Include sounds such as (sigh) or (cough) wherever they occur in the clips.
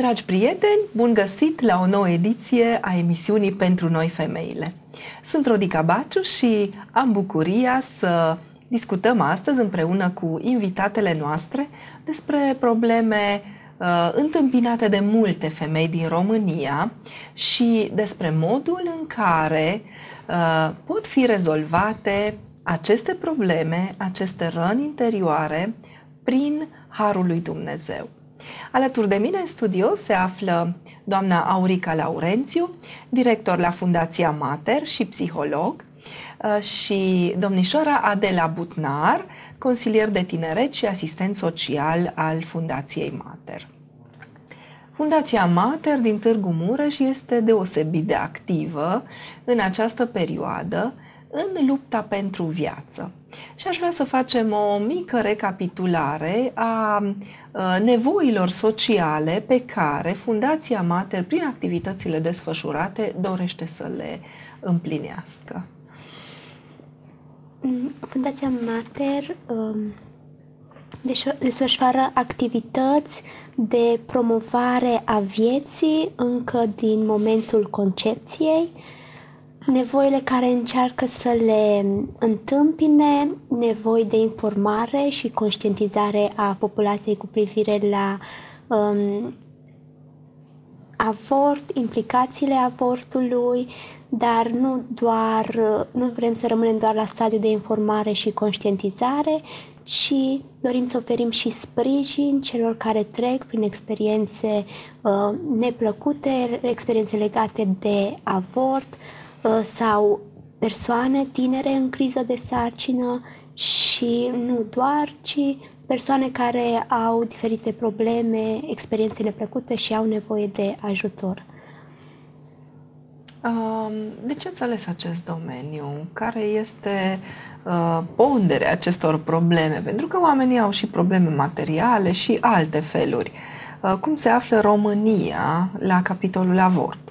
Dragi prieteni, bun găsit la o nouă ediție a emisiunii Pentru Noi Femeile. Sunt Rodica Baciu și am bucuria să discutăm astăzi împreună cu invitatele noastre despre probleme uh, întâmpinate de multe femei din România și despre modul în care uh, pot fi rezolvate aceste probleme, aceste răni interioare prin Harul lui Dumnezeu. Alături de mine în studio se află doamna Aurica Laurențiu, director la Fundația Mater și psiholog, uh, și domnișoara Adela Butnar, consilier de tineret și asistent social al Fundației Mater. Fundația Mater din Târgu Mureș este deosebit de activă în această perioadă în lupta pentru viață. Și aș vrea să facem o mică recapitulare a nevoilor sociale pe care Fundația Mater, prin activitățile desfășurate, dorește să le împlinească. Mm, Fundația Mater um, desfășoară activități de promovare a vieții încă din momentul concepției, nevoile care încearcă să le întâmpine, nevoi de informare și conștientizare a populației cu privire la um, avort, implicațiile avortului, dar nu doar, nu vrem să rămânem doar la stadiul de informare și conștientizare, ci dorim să oferim și sprijin celor care trec prin experiențe uh, neplăcute, experiențe legate de avort, Uh, sau persoane tinere în criză de sarcină și nu doar, ci persoane care au diferite probleme, experiențe neplăcute și au nevoie de ajutor. Um, de ce ați ales acest domeniu? Care este uh, ponderea acestor probleme? Pentru că oamenii au și probleme materiale și alte feluri. Uh, cum se află România la capitolul avort?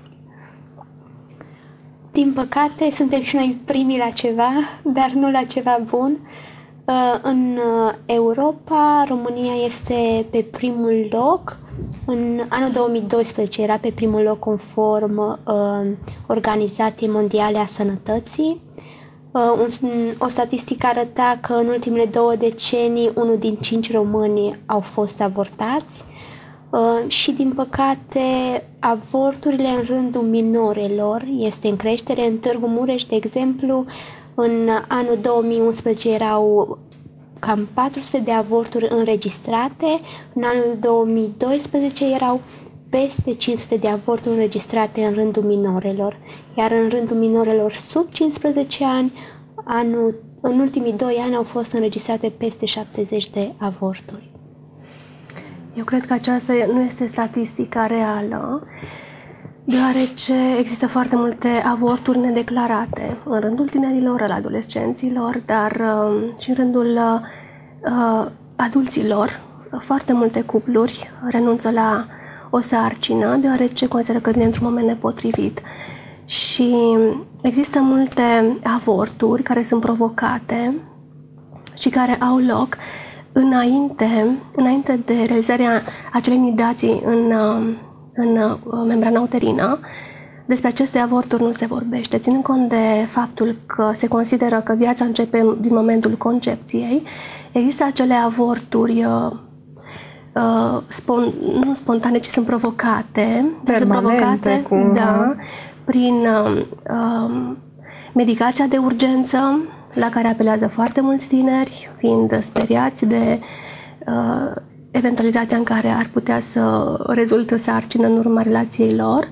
Din păcate, suntem și noi primii la ceva, dar nu la ceva bun. Uh, în uh, Europa, România este pe primul loc. În anul 2012 era pe primul loc conform uh, Organizației Mondiale a Sănătății. o statistică arăta că în ultimele două decenii unul din cinci români au fost avortați Uh, și, din păcate, avorturile în rândul minorelor este în creștere. În Târgu Mureș, de exemplu, în anul 2011 erau cam 400 de avorturi înregistrate, în anul 2012 erau peste 500 de avorturi înregistrate în rândul minorelor, iar în rândul minorelor sub 15 ani, anul, în ultimii 2 ani au fost înregistrate peste 70 de avorturi. Eu cred că aceasta nu este statistica reală, deoarece există foarte multe avorturi nedeclarate în rândul tinerilor, al adolescenților, dar uh, și în rândul uh, adulților. Foarte multe cupluri renunță la o sarcină, deoarece consideră că vine într-un moment nepotrivit. Și există multe avorturi care sunt provocate și care au loc înainte, înainte de realizarea acelei nidații în, uh, în uh, membrana uterină, despre aceste avorturi nu se vorbește, ținând cont de faptul că se consideră că viața începe din momentul concepției, există acele avorturi uh, uh, spon, nu spontane, ci sunt provocate. Permanente, sunt provocate, cu... da, prin uh, uh, medicația de urgență, la care apelează foarte mulți tineri, fiind speriați de uh, eventualitatea în care ar putea să rezultă sarcină în urma relației lor.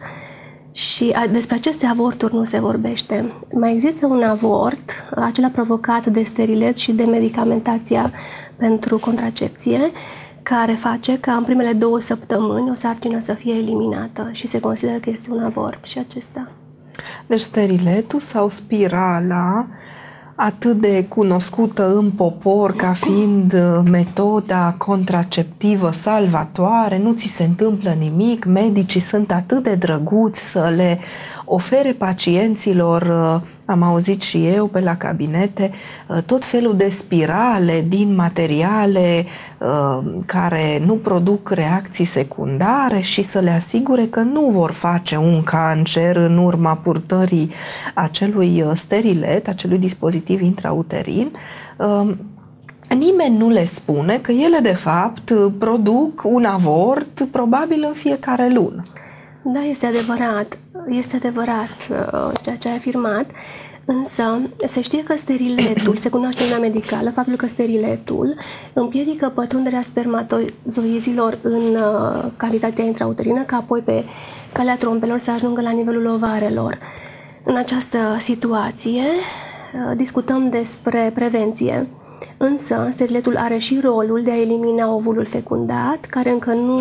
Și despre aceste avorturi nu se vorbește. Mai există un avort, acela provocat de sterilet și de medicamentația pentru contracepție, care face ca în primele două săptămâni o sarcină să fie eliminată și se consideră că este un avort și acesta. Deci steriletul sau spirala atât de cunoscută în popor ca fiind uh, metoda contraceptivă salvatoare, nu ți se întâmplă nimic, medicii sunt atât de drăguți să le ofere pacienților uh, am auzit și eu pe la cabinete, uh, tot felul de spirale din materiale uh, care nu produc reacții secundare și să le asigure că nu vor face un cancer în urma purtării acelui sterilet, acelui dispozitiv intrauterin nimeni nu le spune că ele, de fapt, produc un avort probabil în fiecare lună. Da, este adevărat. Este adevărat uh, ceea ce ai afirmat. Însă, se știe că steriletul, se cunoaște în medicală, faptul că steriletul împiedică pătrunderea spermatozoizilor în uh, cavitatea intrauterină, ca apoi pe calea trompelor să ajungă la nivelul ovarelor. În această situație, uh, discutăm despre prevenție Însă, steriletul are și rolul de a elimina ovulul fecundat, care încă nu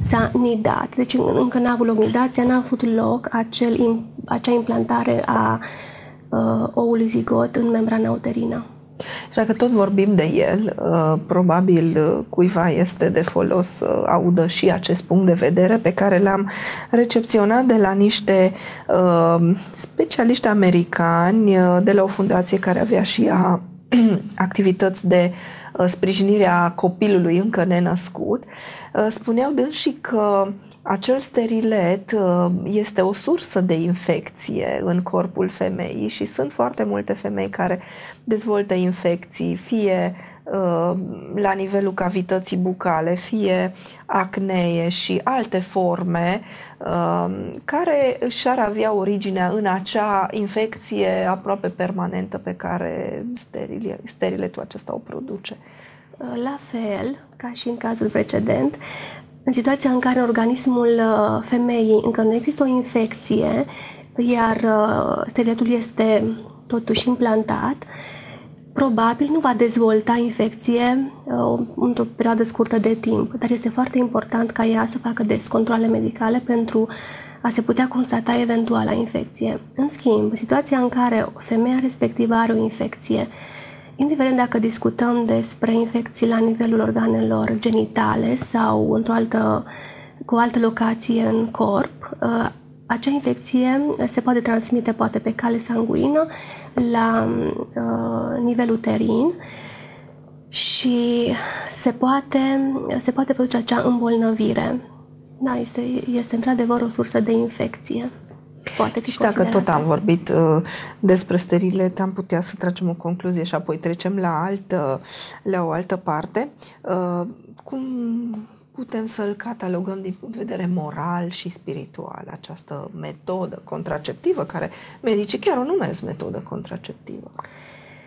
s-a nidat. Deci încă n-a avut loc nidația, n-a avut loc acel, acea implantare a uh, oului zigot în membrana uterină. Și dacă tot vorbim de el, uh, probabil uh, cuiva este de folos să audă și acest punct de vedere pe care l-am recepționat de la niște uh, specialiști americani de la o fundație care avea și ea (clears throat) activități de uh, sprijinire a copilului încă nenăscut, uh, spuneau dânsii că acel sterilet uh, este o sursă de infecție în corpul femeii și sunt foarte multe femei care dezvoltă infecții, fie Uh, la nivelul cavității bucale, fie acnee și alte forme uh, care și-ar avea originea în acea infecție aproape permanentă pe care steriletul acesta o produce. Uh, la fel, ca și în cazul precedent, în situația în care organismul femeii încă nu există o infecție, iar steriletul este totuși implantat, probabil nu va dezvolta infecție uh, într-o perioadă scurtă de timp, dar este foarte important ca ea să facă des controle medicale pentru a se putea constata eventuala infecție. În schimb, situația în care femeia respectivă are o infecție, indiferent dacă discutăm despre infecții la nivelul organelor genitale sau într-o altă, cu o altă locație în corp, uh, acea infecție se poate transmite poate pe cale sanguină la uh, nivel uterin și se poate, se poate produce acea îmbolnăvire. Da, este, este într-adevăr o sursă de infecție. Poate fi și dacă tot am vorbit uh, despre sterile, am putea să tragem o concluzie și apoi trecem la, altă, la o altă parte. Uh, cum putem să-l catalogăm din punct de vedere moral și spiritual, această metodă contraceptivă, care medicii chiar o numesc metodă contraceptivă.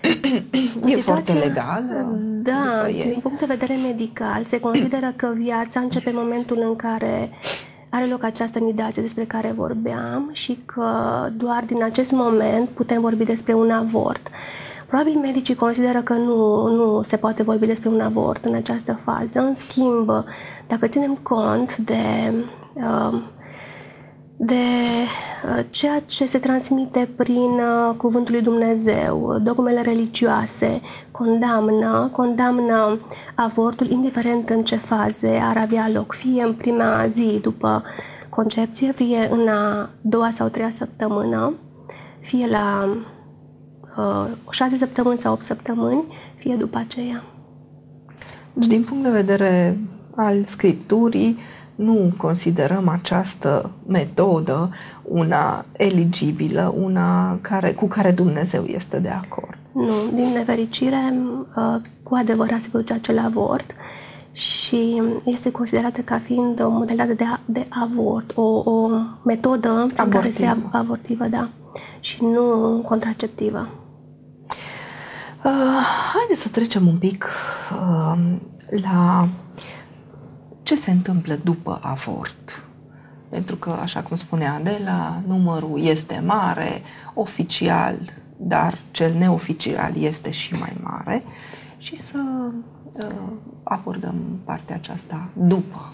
(clears throat) e situație, foarte legală. Da, din punct de vedere medical, se consideră că viața începe în momentul în care are loc această nidație despre care vorbeam și că doar din acest moment putem vorbi despre un avort. Probabil medicii consideră că nu, nu se poate vorbi despre un avort în această fază. În schimb, dacă ținem cont de, uh, de uh, ceea ce se transmite prin uh, Cuvântul lui Dumnezeu, dogmele religioase, condamnă, condamnă avortul indiferent în ce faze ar avea loc, fie în prima zi după concepție, fie în a doua sau treia săptămână, fie la uh, 6 săptămâni sau 8 săptămâni, fie după aceea. Deci, din punct de vedere al Scripturii, nu considerăm această metodă una eligibilă, una care, cu care Dumnezeu este de acord. Nu, din nefericire, uh, cu adevărat se produce acel avort și este considerată ca fiind o modalitate de, de avort, o, o metodă abortivă. în care se avortivă, da, și nu contraceptivă. Uh, haideți să trecem un pic uh, la ce se întâmplă după avort. Pentru că, așa cum spunea Adela, numărul este mare, oficial, dar cel neoficial este și mai mare și să uh, abordăm partea aceasta după.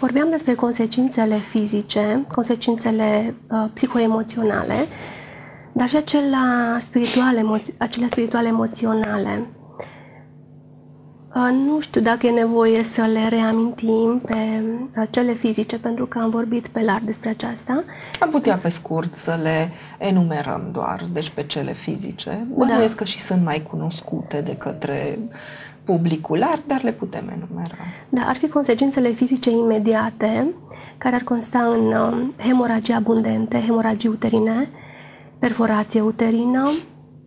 Vorbeam despre consecințele fizice, consecințele uh, psihoemoționale, dar și acele spirituale, acele spirituale emoționale. Nu știu dacă e nevoie să le reamintim pe cele fizice, pentru că am vorbit pe larg despre aceasta. Am putea pe scurt să le enumerăm doar, deci pe cele fizice. Bănuiesc da. că și sunt mai cunoscute de către publicul larg, dar le putem enumera. Da, ar fi consecințele fizice imediate, care ar consta în um, hemoragii abundente, hemoragii uterine, perforație uterină,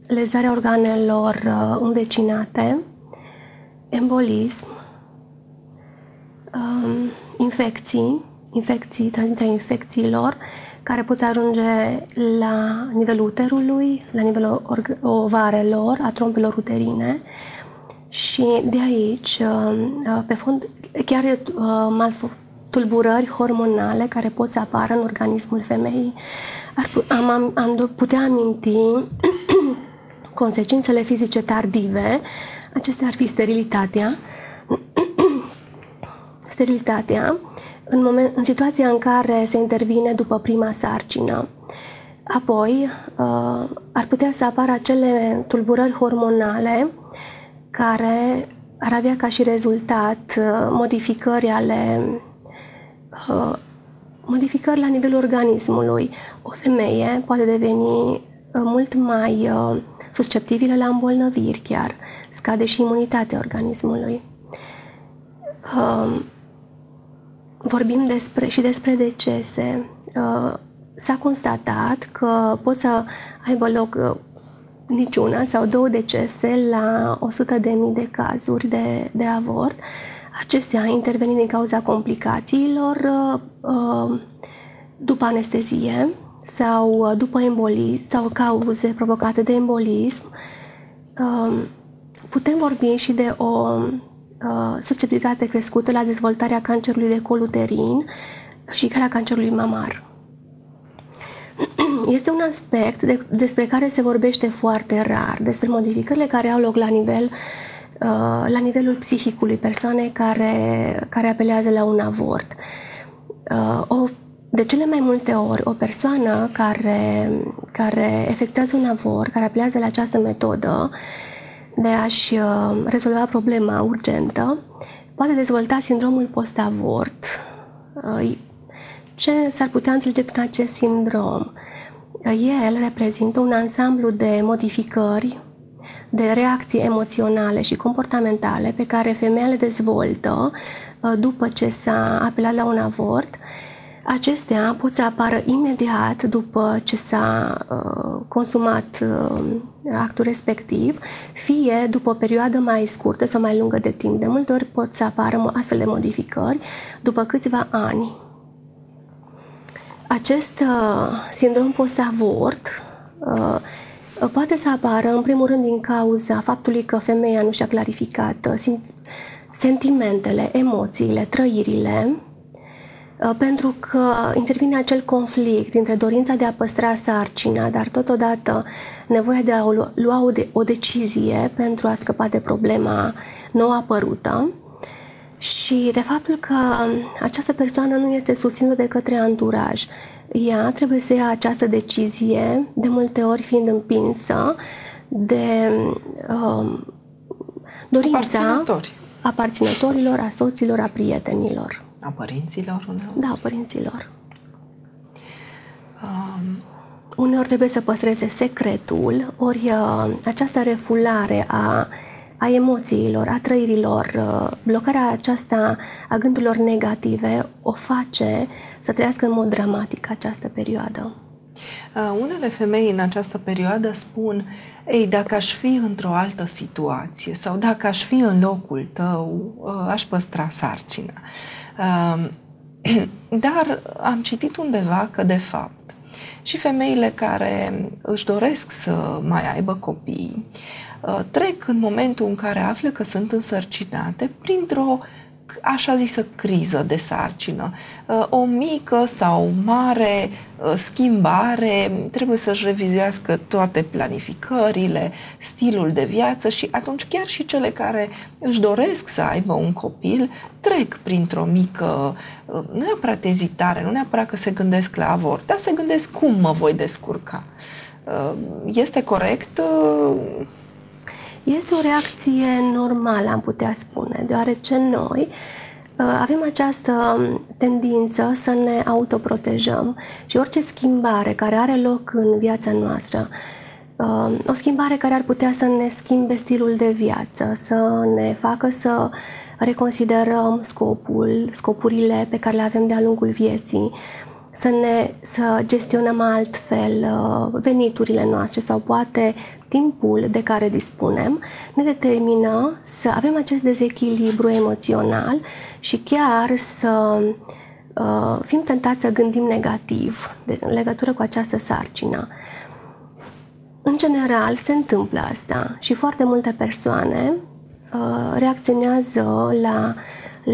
lezarea organelor uh, învecinate, embolism, um, infecții, infecții, transmiterea infecțiilor, care pot ajunge la nivelul uterului, la nivelul ovarelor, a trompelor uterine. Și de aici, um, uh, pe fond, chiar uh, tulburări hormonale care pot să apară în organismul femeii. Am, am, am putea aminti (clears throat) consecințele fizice tardive Acestea ar fi sterilitatea, (clears throat) sterilitatea în, moment, în situația în care se intervine după prima sarcină. Apoi, uh, ar putea să apară acele tulburări hormonale care ar avea ca și rezultat uh, modificări ale uh, modificări la nivelul organismului. O femeie poate deveni mult mai susceptibilă la îmbolnăviri chiar scade și imunitatea organismului. Uh, vorbim despre, și despre decese. Uh, s-a constatat că pot să aibă loc uh, niciuna sau două decese la 100.000 de, de cazuri de, de avort. Acestea intervenind din cauza complicațiilor uh, uh, după anestezie sau uh, după embolism sau cauze provocate de embolism. Uh, Putem vorbi și de o uh, susceptibilitate crescută la dezvoltarea cancerului de col uterin și chiar a cancerului mamar. (clears throat) Este un aspect de, despre care se vorbește foarte rar, despre modificările care au loc la nivel uh, la nivelul psihicului, persoane care, care apelează la un avort. Uh, o, de cele mai multe ori, o persoană care, care efectuează un avort, care apelează la această metodă, de a-și uh, rezolva problema urgentă, poate dezvolta sindromul post-avort. Uh, ce s-ar putea înțelege prin acest sindrom? Uh, el reprezintă un ansamblu de modificări, de reacții emoționale și comportamentale pe care femeia le dezvoltă după ce s-a apelat la un avort Acestea pot să apară imediat după ce s-a uh, consumat uh, actul respectiv, fie după o perioadă mai scurtă sau mai lungă de timp. De multe ori pot să apară astfel de modificări după câțiva ani. Acest uh, sindrom post-avort uh, poate să apară, în primul rând, din cauza faptului că femeia nu și-a clarificat uh, sentimentele, emoțiile, trăirile, Uh, pentru că intervine acel conflict între dorința de a păstra sarcina, dar totodată nevoia de a lua o, de, o decizie pentru a scăpa de problema nou apărută și de faptul că această persoană nu este susținută de către anturaj. Ea trebuie să ia această decizie, de multe ori fiind împinsă de um, dorința aparținătorilor, a soților, a prietenilor. A părinților uneori? Da, a părinților. Um, uneori trebuie să păstreze secretul, ori uh, această refulare a, a emoțiilor, a trăirilor, uh, blocarea aceasta a gândurilor negative o face să trăiască în mod dramatic această perioadă. Uh, unele femei în această perioadă spun, ei, dacă aș fi într-o altă situație sau dacă aș fi în locul tău, uh, aș păstra sarcina. (clears throat) Dar am citit undeva că, de fapt, și femeile care își doresc să mai aibă copii uh, trec în momentul în care află că sunt însărcinate printr-o așa zisă criză de sarcină. Uh, o mică sau mare uh, schimbare, trebuie să-și revizuiască toate planificările, stilul de viață și atunci chiar și cele care își doresc să aibă un copil trec printr-o mică, uh, nu neapărat ezitare, nu neapărat că se gândesc la avort, dar se gândesc cum mă voi descurca. Este corect Este o reacție normală, am putea spune, deoarece noi uh, avem această tendință să ne autoprotejăm și orice schimbare care are loc în viața noastră, uh, o schimbare care ar putea să ne schimbe stilul de viață, să ne facă să reconsiderăm scopul, scopurile pe care le avem de-a lungul vieții, să ne să gestionăm altfel uh, veniturile noastre sau poate timpul de care dispunem ne determină să avem acest dezechilibru emoțional și chiar să uh, fim tentați să gândim negativ de, în legătură cu această sarcină. În general se întâmplă asta și foarte multe persoane uh, reacționează la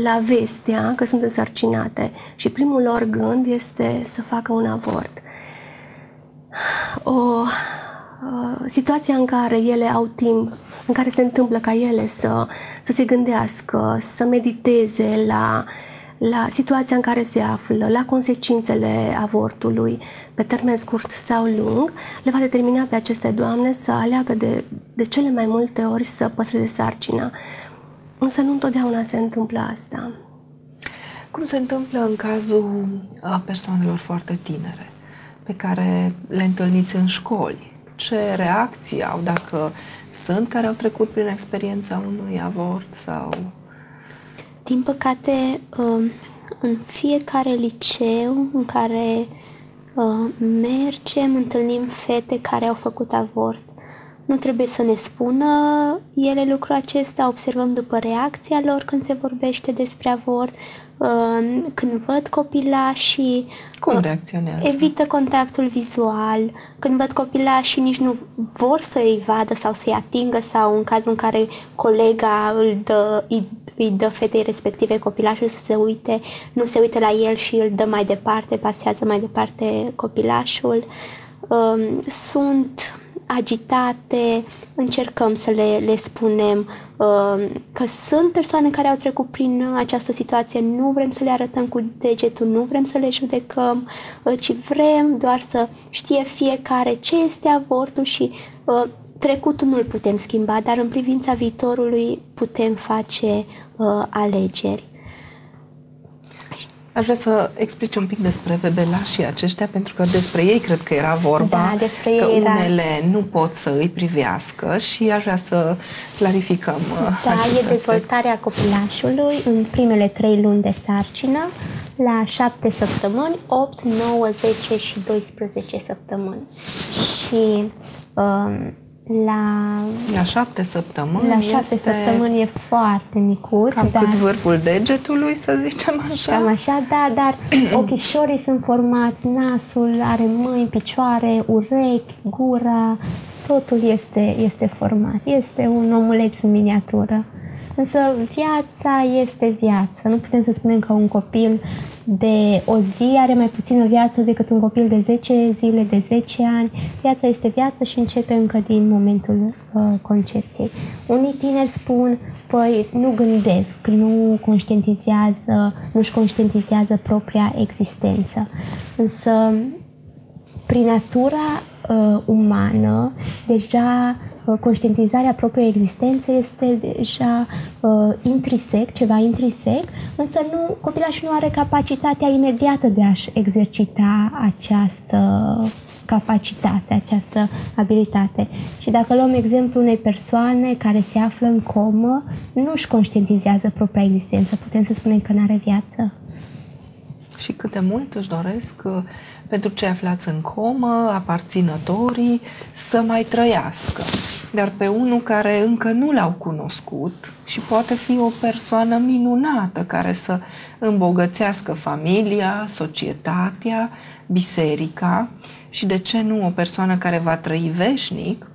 la vestea că sunt însărcinate și primul lor gând este să facă un avort. O situația în care ele au timp, în care se întâmplă ca ele să, să se gândească, să mediteze la, la situația în care se află, la consecințele avortului, pe termen scurt sau lung, le va determina pe aceste doamne să aleagă de, de cele mai multe ori să păstreze sarcina. Însă nu întotdeauna se întâmplă asta. Cum se întâmplă în cazul a persoanelor foarte tinere pe care le întâlniți în școli? Ce reacții au dacă sunt care au trecut prin experiența unui avort sau... Din păcate, um, în fiecare liceu în care uh, mergem, întâlnim fete care au făcut avort. Nu trebuie să ne spună ele lucrul acesta, observăm după reacția lor când se vorbește despre avort, uh, când văd copilașii... Cum uh, reacționează? Evită contactul vizual, când văd copilașii nici nu vor să îi vadă sau să-i atingă sau în cazul în care colega îl dă, îi, îi dă fetei respective copilașul să se uite, nu se uite la el și îl dă mai departe, pasează mai departe copilașul. Um, sunt agitate, încercăm să le, le spunem uh, că sunt persoane care au trecut prin această situație, nu vrem să le arătăm cu degetul, nu vrem să le judecăm, uh, ci vrem doar să știe fiecare ce este avortul și uh, trecutul nu-l putem schimba, dar în privința viitorului putem face uh, alegeri. Aș vrea să explici un pic despre bebelașii aceștia, pentru că despre ei cred că era vorba, da, despre că ei unele era... nu pot să îi privească și aș vrea să clarificăm uh, Da, acest e aspect. dezvoltarea copilașului în primele trei luni de sarcină, la 7 săptămâni, 8, 9, 10 și 12 săptămâni. Și um, la, la șapte săptămâni la șapte este săptămâni e foarte micuț. cam dar, cât vârful degetului, să zicem așa. Cam așa, da, dar (clears throat) ochișorii sunt formați, nasul are mâini, picioare, urechi, gura, totul este, este format. Este un omuleț în miniatură. Însă viața este viață. Nu putem să spunem că un copil de o zi are mai puțină viață decât un copil de 10 zile, de 10 ani. Viața este viață și începe încă din momentul uh, concepției. Unii tineri spun, păi nu gândesc, nu conștientizează, nu-și conștientizează propria existență. Însă prin natura uh, umană, deja uh, conștientizarea propriei existențe este deja uh, intrisec, ceva intrisec, însă nu, copilașul nu are capacitatea imediată de a-și exercita această capacitate, această abilitate. Și dacă luăm exemplu unei persoane care se află în comă, nu își conștientizează propria existență, putem să spunem că nu are viață. Și cât de mult își doresc uh, pentru cei aflați în comă, aparținătorii, să mai trăiască. Dar pe unul care încă nu l-au cunoscut și poate fi o persoană minunată care să îmbogățească familia, societatea, biserica și de ce nu o persoană care va trăi veșnic,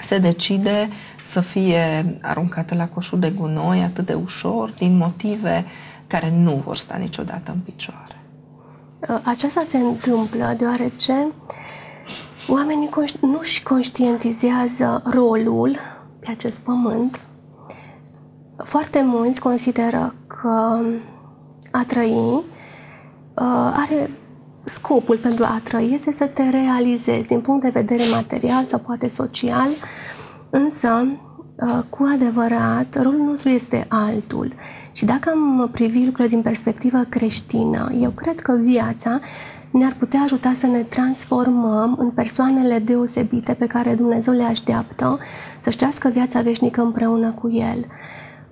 se decide să fie aruncată la coșul de gunoi atât de ușor din motive care nu vor sta niciodată în picioare. Aceasta se întâmplă deoarece oamenii nu-și conștientizează rolul pe acest pământ. Foarte mulți consideră că a trăi are scopul pentru a trăi este să te realizezi din punct de vedere material sau poate social, însă uh, cu adevărat, rolul nostru este altul. Și dacă am privit lucrurile din perspectivă creștină, eu cred că viața ne-ar putea ajuta să ne transformăm în persoanele deosebite pe care Dumnezeu le așteaptă să-și trăiască viața veșnică împreună cu El.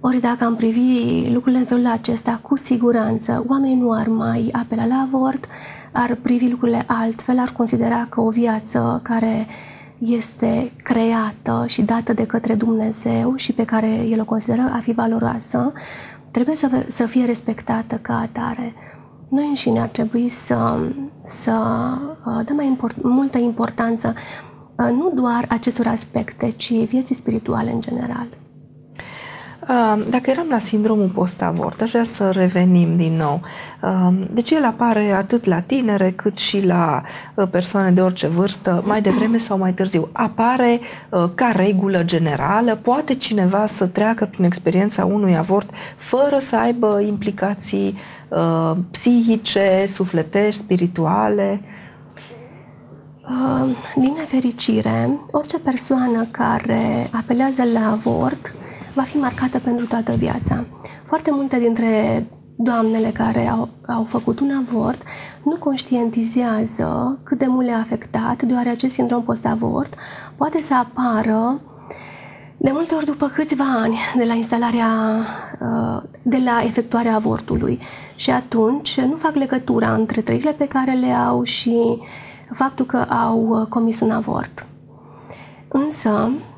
Ori dacă am privi lucrurile în felul acesta, cu siguranță, oamenii nu ar mai apela la avort, ar privi lucrurile altfel, ar considera că o viață care este creată și dată de către Dumnezeu și pe care El o consideră a fi valoroasă, trebuie să, să fie respectată ca atare. Noi înșine ar trebui să, să uh, dăm mai import, multă importanță uh, nu doar acestor aspecte, ci vieții spirituale în general. Dacă eram la sindromul post-avort, aș vrea să revenim din nou. Deci el apare atât la tinere cât și la uh, persoane de orice vârstă, mai devreme sau mai târziu. Apare uh, ca regulă generală, poate cineva să treacă prin experiența unui avort fără să aibă implicații uh, psihice, sufletești, spirituale? Din nefericire, orice persoană care apelează la avort va fi marcată pentru toată viața. Foarte multe dintre doamnele care au, au făcut un avort nu conștientizează cât de mult le-a afectat, deoarece acest sindrom post-avort poate să apară de multe ori după câțiva ani de la instalarea, uh, de la efectuarea avortului. Și atunci nu fac legătura între trăirile pe care le au și faptul că au uh, comis un avort. Însă, Uh,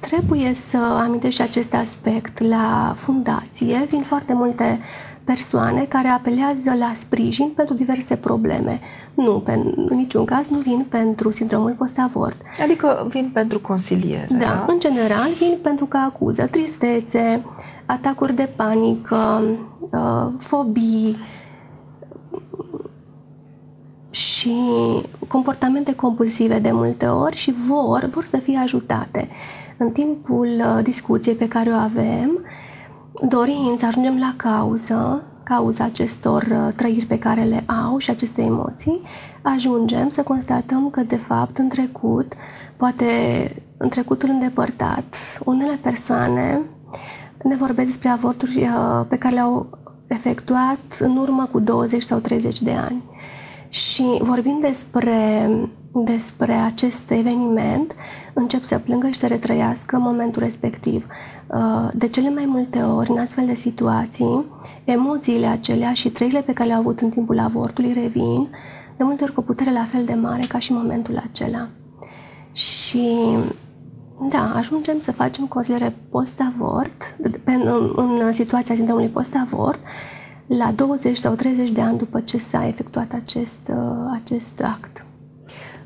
trebuie să amintești acest aspect la fundație. Vin foarte multe persoane care apelează la sprijin pentru diverse probleme. Nu, în niciun caz nu vin pentru sindromul post-avort. Adică vin pentru consiliere. Da, da, în general vin pentru că acuză tristețe, atacuri de panică, uh, fobii și comportamente compulsive de multe ori și vor, vor să fie ajutate. În timpul uh, discuției pe care o avem, dorim să ajungem la cauză, cauza acestor uh, trăiri pe care le au și aceste emoții, ajungem să constatăm că, de fapt, în trecut, poate în trecutul îndepărtat, unele persoane ne vorbesc despre avorturi uh, pe care le-au efectuat în urmă cu 20 sau 30 de ani. Și vorbind despre, despre acest eveniment, încep să plângă și să retrăiască momentul respectiv. Uh, de cele mai multe ori, în astfel de situații, emoțiile acelea și trăirile pe care le-au avut în timpul avortului revin, de multe ori cu o putere la fel de mare ca și momentul acela. Și da, ajungem să facem consiliere post-avort, în, în situația sindromului post-avort, la 20 sau 30 de ani după ce s-a efectuat acest, uh, acest act.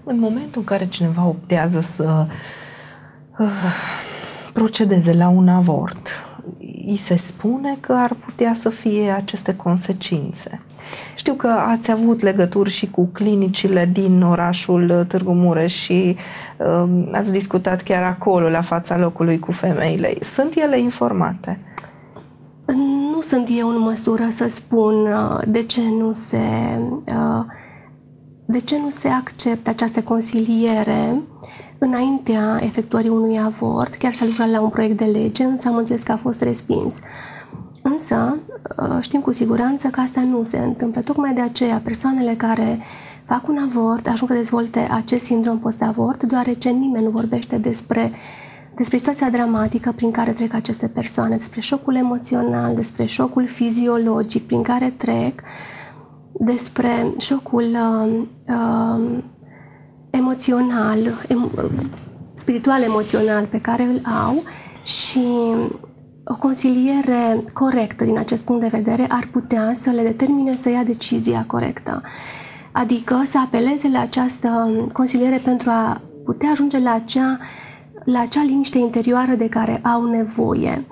În momentul în care cineva optează să uh, procedeze la un avort, îi se spune că ar putea să fie aceste consecințe. Știu că ați avut legături și cu clinicile din orașul Târgu Mureș și uh, ați discutat chiar acolo, la fața locului, cu femeile. Sunt ele informate? Nu sunt eu în măsură să spun uh, de ce nu se, uh, de ce nu se acceptă această consiliere înaintea efectuării unui avort. Chiar s-a lucrat la un proiect de lege, însă am înțeles că a fost respins. Însă uh, știm cu siguranță că asta nu se întâmplă. Tocmai de aceea persoanele care fac un avort ajung să dezvolte acest sindrom post-avort, deoarece nimeni nu vorbește despre despre situația dramatică prin care trec aceste persoane, despre șocul emoțional, despre șocul fiziologic prin care trec, despre șocul uh, uh, emoțional, em, spiritual-emoțional pe care îl au și o consiliere corectă din acest punct de vedere ar putea să le determine să ia decizia corectă. Adică să apeleze la această consiliere pentru a putea ajunge la acea la acea liniște interioară de care au nevoie.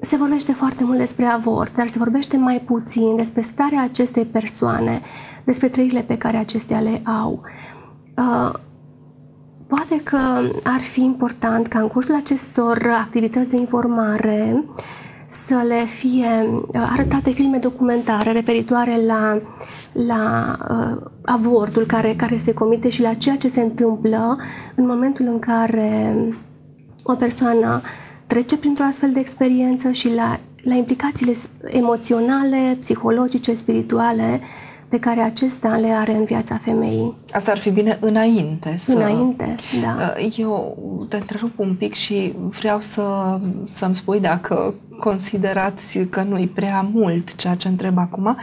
Se vorbește foarte mult despre avort, dar se vorbește mai puțin despre starea acestei persoane, despre trăirile pe care acestea le au. Uh, poate că ar fi important ca în cursul acestor activități de informare să le fie uh, arătate filme documentare referitoare la, la uh, avortul care, care se comite și la ceea ce se întâmplă în momentul în care o persoană trece printr-o astfel de experiență și la, la implicațiile emoționale, psihologice, spirituale pe care acesta le are în viața femeii. Asta ar fi bine înainte. Să... Înainte, da. Uh, eu te întrerup un pic și vreau să, să-mi spui dacă considerați că nu-i prea mult ceea ce întreb acum.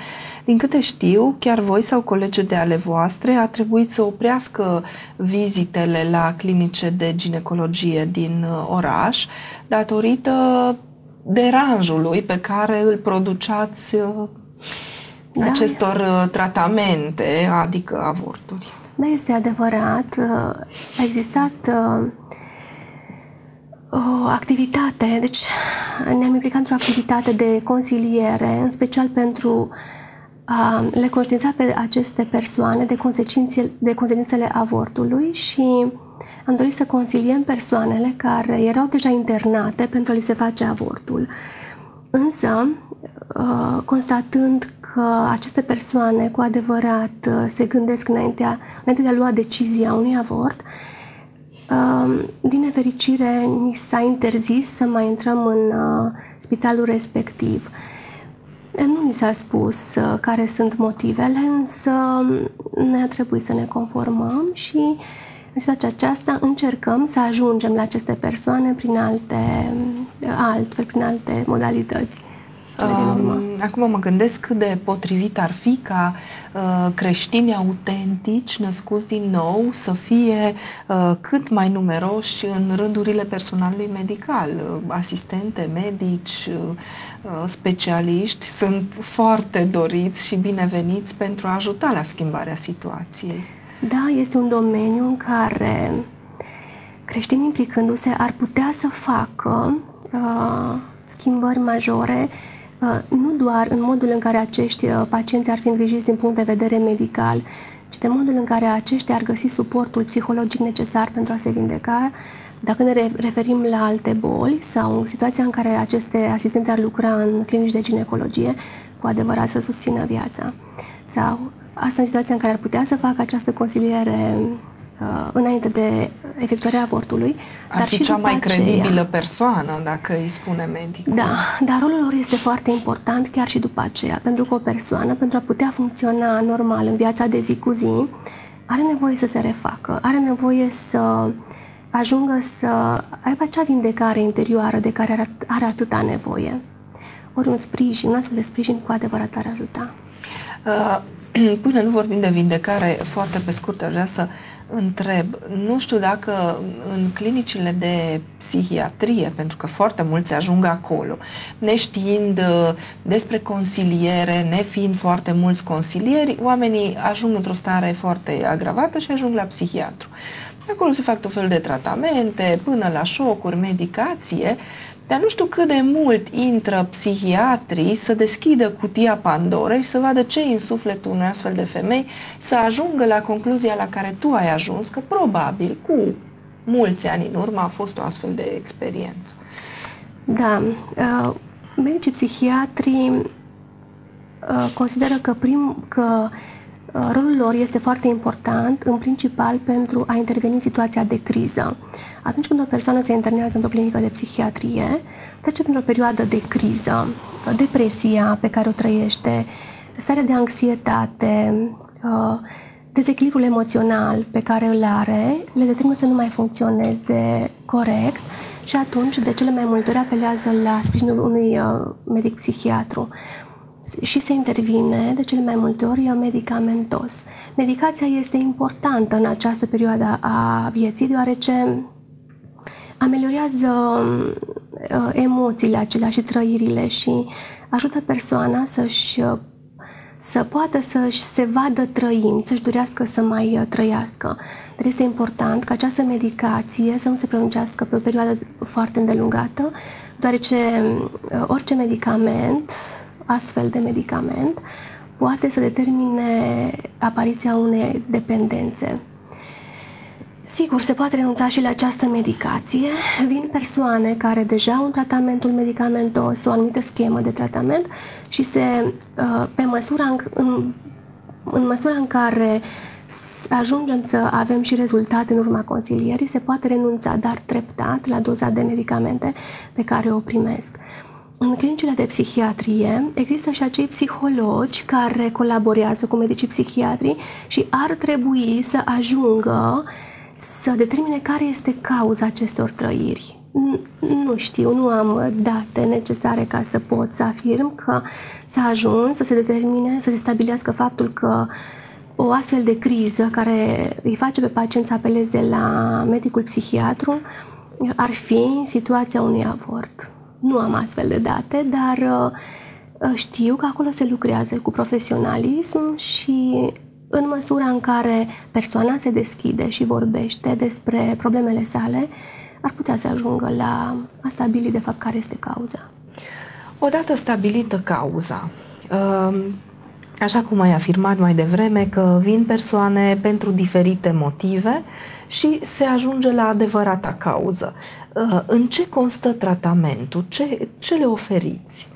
Din câte știu, chiar voi sau colegii de ale voastre a trebuit să oprească vizitele la clinice de ginecologie din uh, oraș datorită deranjului pe care îl produceați uh, da. acestor uh, tratamente, adică avorturi. Da, este adevărat. A existat o activitate, deci ne-am implicat într-o activitate de consiliere, în special pentru a le conștiința pe aceste persoane de, consecințe, de consecințele avortului și am dorit să consiliem persoanele care erau deja internate pentru a li se face avortul. Însă, constatând că aceste persoane cu adevărat se gândesc înaintea, înainte de a lua decizia unui avort, din nefericire, ni s-a interzis să mai intrăm în uh, spitalul respectiv. Nu ni s-a spus uh, care sunt motivele, însă ne-a trebuit să ne conformăm și în situația aceasta încercăm să ajungem la aceste persoane prin alte, altfel, prin alte modalități. Um, acum mă gândesc cât de potrivit ar fi ca uh, creștini autentici, născuți din nou, să fie uh, cât mai numeroși în rândurile personalului medical. Uh, asistente, medici, uh, uh, specialiști sunt foarte doriți și bineveniți pentru a ajuta la schimbarea situației. Da, este un domeniu în care creștinii implicându-se ar putea să facă uh, schimbări majore Uh, nu doar în modul în care acești uh, pacienți ar fi îngrijiți din punct de vedere medical, ci de modul în care aceștia ar găsi suportul psihologic necesar pentru a se vindeca, dacă ne referim la alte boli sau situația în care aceste asistente ar lucra în clinici de ginecologie, cu adevărat să susțină viața. Sau asta în situația în care ar putea să facă această consiliere uh, înainte de efectuarea avortului. Ar dar fi și cea mai aceea. credibilă persoană, dacă îi spune medicul. Da, dar rolul lor este foarte important chiar și după aceea, pentru că o persoană, pentru a putea funcționa normal în viața de zi cu zi, are nevoie să se refacă, are nevoie să ajungă să aibă acea vindecare interioară de care are, are atâta nevoie. Ori un sprijin, un astfel de sprijin cu adevărat ar ajuta. Uh, (clears throat) până nu vorbim de vindecare, foarte pe scurt, aș vrea să întreb, nu știu dacă în clinicile de psihiatrie, pentru că foarte mulți ajung acolo, neștiind uh, despre consiliere, nefiind foarte mulți consilieri, oamenii ajung într-o stare foarte agravată și ajung la psihiatru. Acolo se fac tot felul de tratamente, până la șocuri, medicație, dar nu știu cât de mult intră psihiatrii să deschidă cutia Pandorei și să vadă ce în sufletul unei astfel de femei, să ajungă la concluzia la care tu ai ajuns, că probabil cu mulți ani în urmă a fost o astfel de experiență. Da. Uh, medicii psihiatrii uh, consideră că, prim, că Uh, rolul lor este foarte important, în principal, pentru a interveni în situația de criză. Atunci când o persoană se internează într-o clinică de psihiatrie, trece printr-o perioadă de criză, uh, depresia pe care o trăiește, starea de anxietate, uh, dezechilibrul emoțional pe care îl are, le determină să nu mai funcționeze corect și atunci, de cele mai multe ori, apelează la sprijinul unui medic psihiatru și se intervine de cele mai multe ori medicamentos. Medicația este importantă în această perioadă a vieții, deoarece ameliorează uh, emoțiile acelea și trăirile și ajută persoana să-și să poată să-și se vadă trăind, să-și dorească să mai uh, trăiască. Dar este important ca această medicație să nu se prelungească pe o perioadă foarte îndelungată, deoarece uh, orice medicament astfel de medicament poate să determine apariția unei dependențe. Sigur, se poate renunța și la această medicație. Vin persoane care deja au un tratamentul medicamentos, o anumită schemă de tratament și se, uh, pe măsura în, în, în măsura în care ajungem să avem și rezultate în urma consilierii, se poate renunța, dar treptat, la doza de medicamente pe care o primesc. În clinicile de psihiatrie există și acei psihologi care colaborează cu medicii psihiatri și ar trebui să ajungă să determine care este cauza acestor trăiri. Nu știu, nu am date necesare ca să pot să afirm că s-a ajuns să se determine, să se stabilească faptul că o astfel de criză care îi face pe pacient să apeleze la medicul psihiatru ar fi situația unui avort. Nu am astfel de date, dar uh, știu că acolo se lucrează cu profesionalism și în măsura în care persoana se deschide și vorbește despre problemele sale, ar putea să ajungă la a stabili de fapt care este cauza. Odată stabilită cauza, um, așa cum ai afirmat mai devreme, că vin persoane pentru diferite motive și se ajunge la adevărata cauză. Uh, în ce constă tratamentul? Ce, ce le oferiți?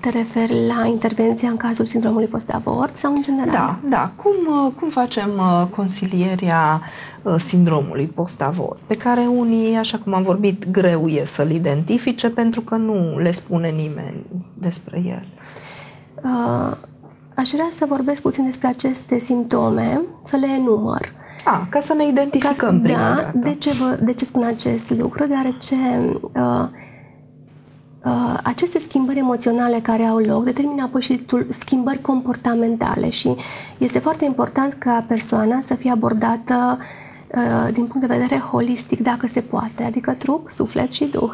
Te referi la intervenția în cazul sindromului post-avort sau în general? Da, da. Cum, uh, cum facem uh, consilieria sindromului post-avort, pe care unii, așa cum am vorbit, greu e să-l identifice pentru că nu le spune nimeni despre el. Aș vrea să vorbesc puțin despre aceste simptome, să le enumăr. A, ca să ne identificăm ca, prima da, dată. De ce, vă, de ce spun acest lucru? Deoarece uh, uh, aceste schimbări emoționale care au loc determină apoi și schimbări comportamentale și este foarte important ca persoana să fie abordată uh, din punct de vedere holistic, dacă se poate, adică trup, suflet și duh.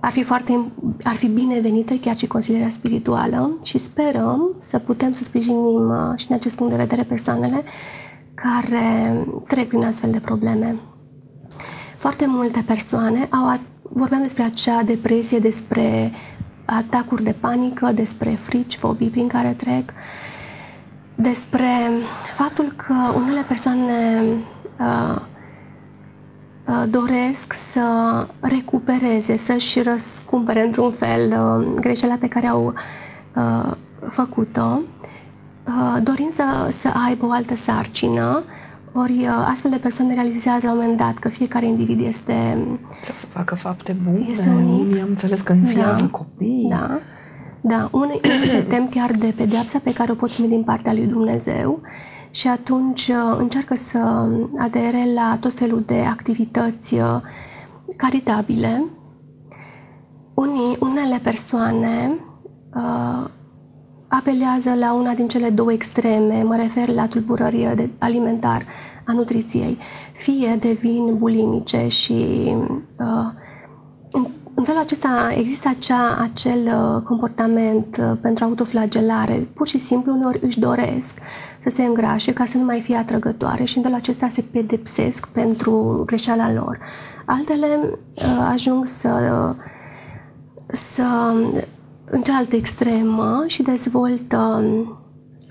Ar fi, foarte, ar fi binevenită chiar și consilierea spirituală și sperăm să putem să sprijinim uh, și în acest punct de vedere persoanele care trec prin astfel de probleme. Foarte multe persoane au, vorbeam despre acea depresie, despre atacuri de panică, despre frici, fobii prin care trec, despre faptul că unele persoane uh, uh, doresc să recupereze, să-și răscumpere într-un fel uh, greșeala pe care au uh, făcut-o Uh, dorind să, să aibă o altă sarcină, ori uh, astfel de persoane realizează la un moment dat că fiecare individ este... Să, să facă fapte bune. Este unic. Unii am înțeles că înfiază da. copii. Da. Da, unii (clears throat) se tem chiar de pedeapsa pe care o pot primi din partea lui Dumnezeu și atunci uh, încearcă să adere la tot felul de activități caritabile. Unii, unele persoane uh, apelează la una din cele două extreme, mă refer la tulburări de alimentar a nutriției, fie devin bulimice și uh, în, în felul acesta există acea, acel uh, comportament uh, pentru autoflagelare. Pur și simplu uneori își doresc să se îngrașe ca să nu mai fie atrăgătoare și în felul acesta se pedepsesc pentru greșeala lor. Altele uh, ajung să, să în cealaltă extremă și dezvoltă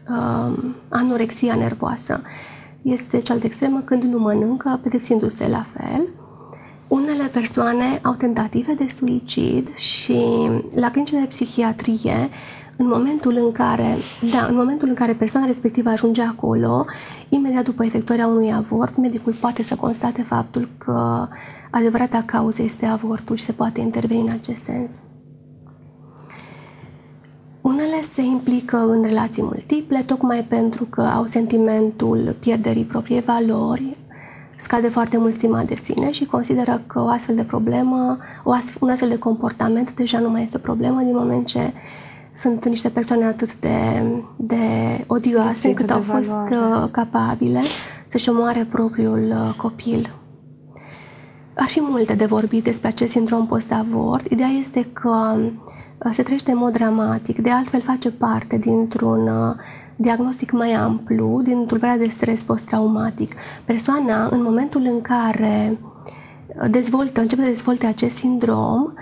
uh, anorexia nervoasă. Este cealaltă extremă când nu mănâncă, pedepsindu-se la fel. Unele persoane au tentative de suicid și la clinicile de psihiatrie, în momentul în care, da, în momentul în care persoana respectivă ajunge acolo, imediat după efectuarea unui avort, medicul poate să constate faptul că adevărata cauză este avortul și se poate interveni în acest sens. Unele se implică în relații multiple, tocmai pentru că au sentimentul pierderii propriei valori, scade foarte mult stima de sine și consideră că o astfel de problemă, o astfel, un astfel de comportament deja nu mai este o problemă din moment ce sunt niște persoane atât de, de odioase cât au fost valoare. Uh, capabile să-și omoare propriul uh, copil. Ar fi multe de vorbit despre acest sindrom post-avort. Ideea este că Uh, se trăiește în mod dramatic, de altfel face parte dintr-un uh, diagnostic mai amplu, din tulburarea de stres post-traumatic. Persoana, în momentul în care uh, dezvoltă, începe să dezvolte acest sindrom,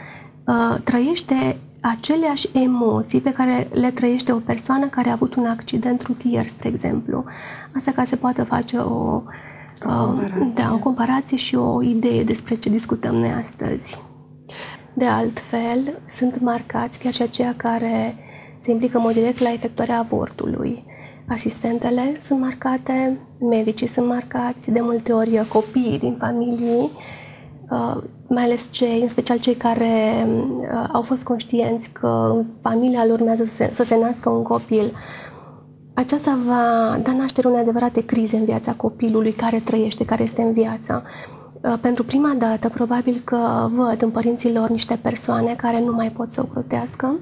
trăiește aceleași emoții pe care le trăiește o persoană care a avut un accident rutier, spre exemplu. Asta ca să poată face o, o, comparație. Da, o comparație și o idee despre ce discutăm noi astăzi. De altfel, sunt marcați chiar și aceia care se implică în mod direct la efectuarea avortului. asistentele sunt marcate, medicii sunt marcați, de multe ori copiii din familii, uh, mai ales cei, în special cei care uh, au fost conștienți că în familia lor urmează să se, să se nască un copil. Aceasta va da naștere unei adevărate crize în viața copilului care trăiește, care este în viață. Uh, pentru prima dată, probabil că văd în părinții lor niște persoane care nu mai pot să ocrotească,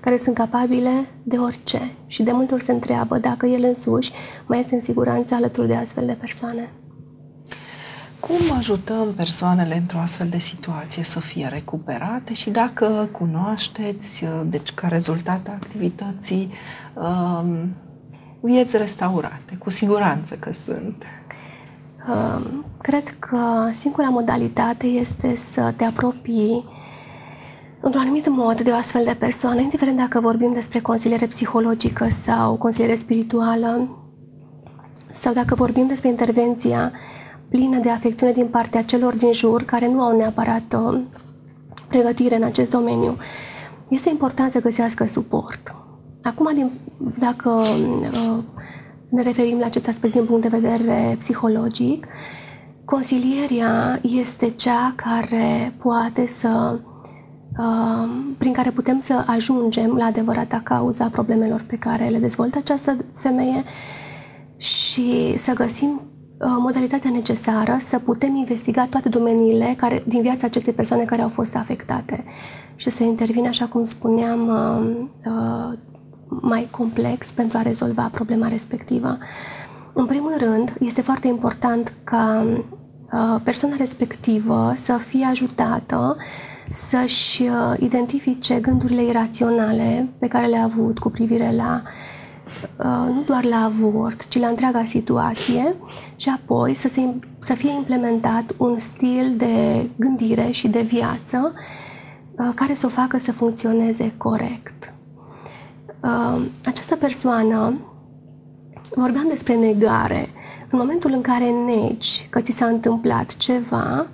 care sunt capabile de orice și de multe ori se întreabă dacă el însuși mai este în siguranță alături de astfel de persoane. Cum ajutăm persoanele într-o astfel de situație să fie recuperate și dacă cunoașteți, uh, deci ca rezultat a activității, um, vieți restaurate? Cu siguranță că sunt. Um, cred că singura modalitate este să te apropii într-un anumit mod de o astfel de persoană, indiferent dacă vorbim despre consiliere psihologică sau consiliere spirituală, sau dacă vorbim despre intervenția plină de afecțiune din partea celor din jur care nu au neapărat o pregătire în acest domeniu. Este important să găsească suport. Acum, din, dacă uh, ne referim la acest aspect din punct de vedere psihologic, consilieria este cea care poate să uh, prin care putem să ajungem la adevărata cauza problemelor pe care le dezvoltă această femeie și să găsim uh, modalitatea necesară să putem investiga toate domeniile care, din viața acestei persoane care au fost afectate și să intervină, așa cum spuneam, uh, mai complex pentru a rezolva problema respectivă. În primul rând, este foarte important ca uh, persoana respectivă să fie ajutată să-și uh, identifice gândurile iraționale pe care le-a avut cu privire la uh, nu doar la avort, ci la întreaga situație și apoi să, se, să fie implementat un stil de gândire și de viață care să o facă să funcționeze corect. Uh, această persoană, vorbeam despre negare, în momentul în care negi că ți s-a întâmplat ceva,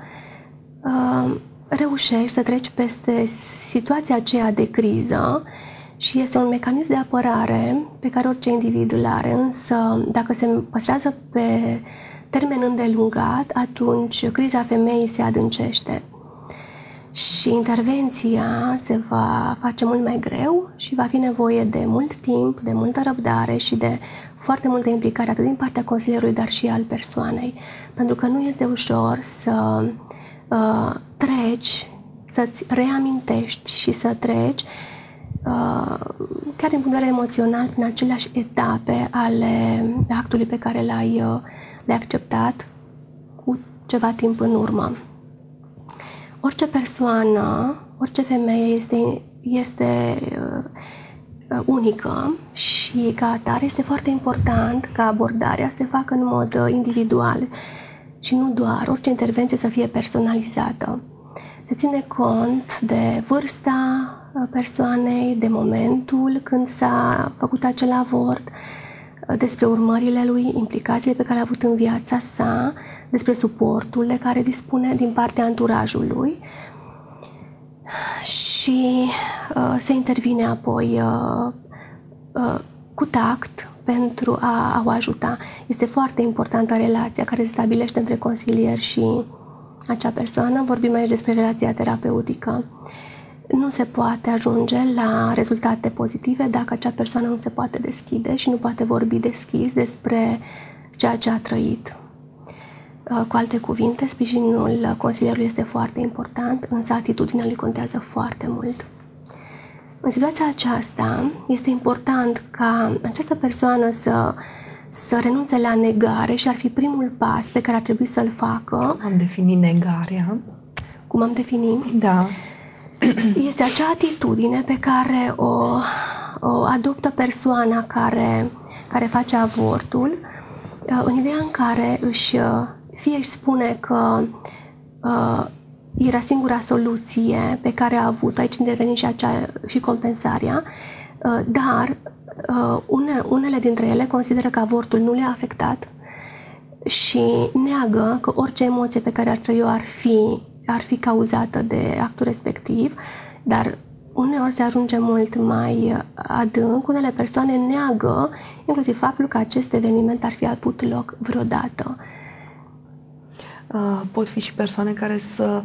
uh, reușești să treci peste situația aceea de criză și este un mecanism de apărare pe care orice individ îl are, însă dacă se păstrează pe termen îndelungat, atunci criza femeii se adâncește și intervenția se va face mult mai greu și va fi nevoie de mult timp, de multă răbdare și de foarte multă implicare atât din partea consilierului, dar și al persoanei. Pentru că nu este ușor să uh, treci, să-ți reamintești și să treci uh, chiar din punct de vedere emoțional prin aceleași etape ale actului pe care l-ai, uh, l-ai acceptat cu ceva timp în urmă. Orice persoană, orice femeie este, este uh, unică și ca atare este foarte important ca abordarea se facă în mod uh, individual și nu doar orice intervenție să fie personalizată. Se ține cont de vârsta uh, persoanei, de momentul când s-a făcut acel avort, despre urmările lui, implicațiile pe care le-a avut în viața sa, despre suportul de care dispune din partea anturajului și uh, se intervine apoi uh, uh, cu tact pentru a, a o ajuta. Este foarte importantă relația care se stabilește între consilier și acea persoană. Vorbim aici despre relația terapeutică. Nu se poate ajunge la rezultate pozitive dacă acea persoană nu se poate deschide și nu poate vorbi deschis despre ceea ce a trăit. Uh, cu alte cuvinte, sprijinul consilierului este foarte important, însă atitudinea lui contează foarte mult. În situația aceasta, este important ca această persoană să, să renunțe la negare și ar fi primul pas pe care ar trebui să-l facă. Cum am definit negarea? Cum am definit? Da. (clears throat) Este acea atitudine pe care o, o adoptă persoana care, care face avortul, uh, în ideea în care își uh, fie își spune că uh, era singura soluție pe care a avut, aici interveni și, acea, și compensarea, uh, dar uh, une, unele dintre ele consideră că avortul nu le-a afectat și neagă că orice emoție pe care ar trăi-o ar fi, ar fi cauzată de actul respectiv, dar uneori se ajunge mult mai adânc, unele persoane neagă inclusiv faptul că acest eveniment ar fi avut loc vreodată. Uh, pot fi și persoane care să